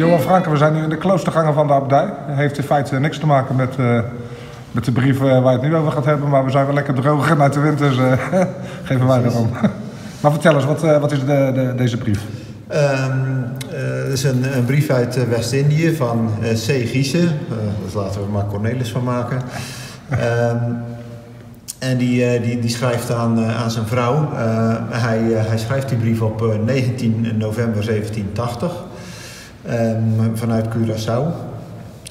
Johan Franke, we zijn nu in de kloostergangen van de abdij. Heeft in feite niks te maken met, uh, met de brief waar je het nu over gaat hebben, maar we zijn wel lekker droog uit de wind, dus uh, geven wij erom. maar vertel eens, wat, wat is de, de, deze brief? Um, het is een, een, brief uit West-Indië van C. Giese. dus laten we maar Cornelis van maken. Um, en die, die, die schrijft aan, aan zijn vrouw. Hij, hij schrijft die brief op 19 november 1780 um, vanuit Curaçao.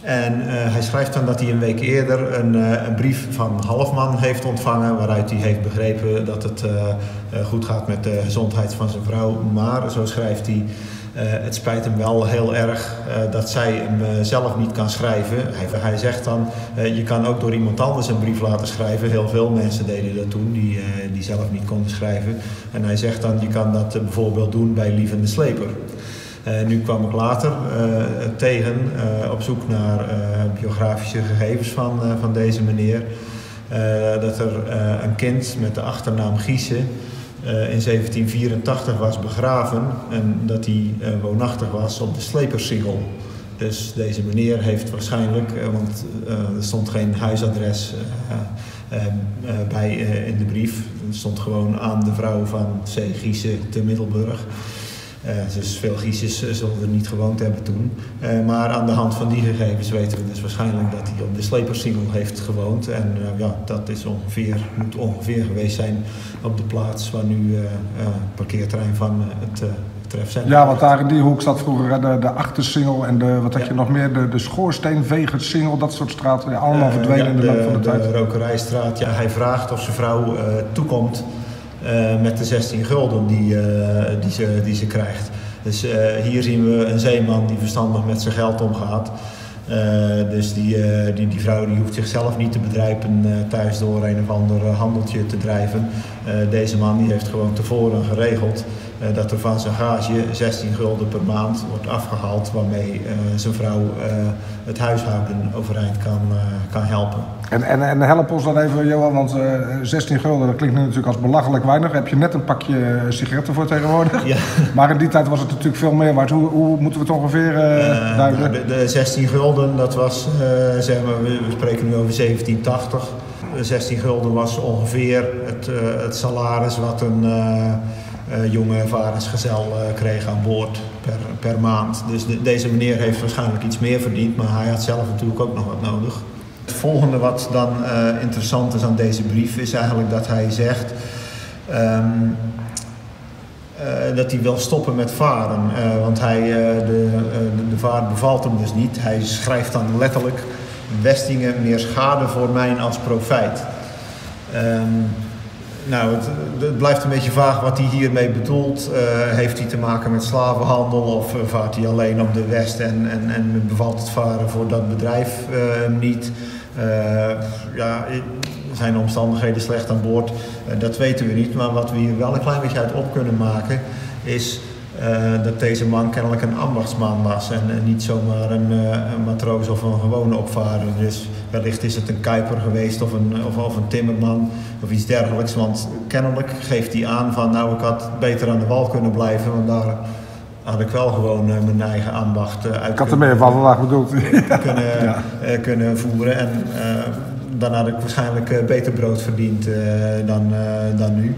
En uh, hij schrijft dan dat hij een week eerder een, uh, een, brief van Halfman heeft ontvangen, waaruit hij heeft begrepen dat het uh, goed gaat met de gezondheid van zijn vrouw. Maar, zo schrijft hij, het spijt hem wel heel erg dat zij hem zelf niet kan schrijven. Hij, hij zegt dan, je kan ook door iemand anders een brief laten schrijven. Heel veel mensen deden dat toen, die, die zelf niet konden schrijven. En hij zegt dan, je kan dat bijvoorbeeld doen bij Lievende Sleper. Uh, nu kwam ik later uh, tegen uh, op zoek naar biografische gegevens van, van deze meneer. dat er een kind met de achternaam Giese in 1784 was begraven en dat hij woonachtig was op de Slepersingel. Dus deze meneer heeft waarschijnlijk, want er stond geen huisadres bij in de brief, er stond gewoon aan de vrouw van C. Giese te Middelburg. Uh, dus veel Giesjes uh, zullen er niet gewoond hebben toen. Uh, maar aan de hand van die gegevens weten we dus waarschijnlijk dat hij op de Slepersingel heeft gewoond. En ja, dat is ongeveer, moet ongeveer geweest zijn op de plaats waar nu het parkeerterrein van het trefcentrum Ja, want daar in die hoek zat vroeger de, de Achtersingel en de, wat had je nog meer, de, de Schoorsteenvegersingel, dat soort straten. Ja, allemaal verdwenen ja, de, in de loop van de, de tijd. De Rokerijstraat, ja, hij vraagt of zijn vrouw toekomt met de 16 gulden die, uh, die, ze, die ze krijgt. Dus uh, hier zien we een zeeman die verstandig met zijn geld omgaat. dus die, die, die vrouw die hoeft zichzelf niet te bedrijven thuis door een of ander handeltje te drijven. deze man die heeft gewoon tevoren geregeld dat er van zijn gage 16 gulden per maand wordt afgehaald, waarmee zijn vrouw het huishouden overeind kan, kan helpen. En, en, en help ons dan even, Johan, want uh, 16 gulden, dat klinkt nu natuurlijk als belachelijk weinig. Heb je net een pakje sigaretten voor tegenwoordig. Ja. Maar in die tijd was het natuurlijk veel meer waard. Hoe, hoe moeten we het ongeveer duiden? De, de, 16 gulden, dat was, zeg maar, we, spreken nu over 1780. 16 gulden was ongeveer het, het salaris wat een jonge ervaringsgezel kreeg aan boord per, per maand. Dus de, deze meneer heeft waarschijnlijk iets meer verdiend, maar hij had zelf natuurlijk ook nog wat nodig. Het volgende wat dan uh, interessant is aan deze brief is eigenlijk dat hij zegt uh, dat hij wil stoppen met varen. Uh, want hij, de, de, vaart bevalt hem dus niet. Hij schrijft dan letterlijk Westingen meer schade voor mij als profijt. Um, nou, het, het, blijft een beetje vaag wat hij hiermee bedoelt. Uh, heeft hij te maken met slavenhandel of uh, vaart hij alleen op de West en, en, en bevalt het varen voor dat bedrijf uh, niet? ja, zijn de omstandigheden slecht aan boord? dat weten we niet. Maar wat we hier wel een klein beetje uit op kunnen maken is uh, dat deze man kennelijk een ambachtsman was en uh, niet zomaar een, uh, een, matroos of een gewone opvaarder. Dus wellicht is het een kuiper geweest of een, of, of, een timmerman of iets dergelijks. Want kennelijk geeft hij aan van nou ik had beter aan de wal kunnen blijven, want daar had ik wel gewoon mijn eigen ambacht uit Ik had er vandaag bedoeld. kunnen, ja. kunnen voeren. En dan had ik waarschijnlijk beter brood verdiend dan, dan nu.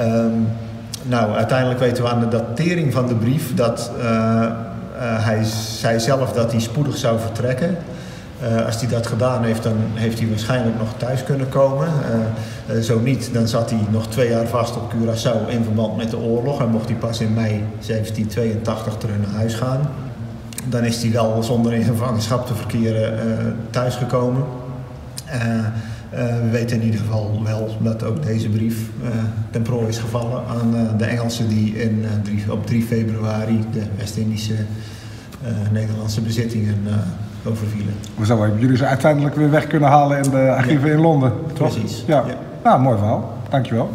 Um, nou, uiteindelijk weten we aan de datering van de brief dat uh, uh, hij zei zelf dat hij spoedig zou vertrekken. Uh, als hij dat gedaan heeft, dan heeft hij waarschijnlijk nog thuis kunnen komen. zo niet, dan zat hij nog twee jaar vast op Curaçao in verband met de oorlog. En mocht hij pas in mei 1782 terug naar huis gaan. Dan is hij wel zonder in gevangenschap te verkeren thuisgekomen. Uh, we weten in ieder geval wel dat ook deze brief uh, ten prooi is gevallen aan uh, de Engelsen die in, drie, op 3 februari de West-Indische Nederlandse bezittingen overvielen. Zo hebben jullie ze uiteindelijk weer weg kunnen halen in de archieven ja. in Londen, toch? Precies. Ja. ja. Nou, mooi verhaal. Dankjewel.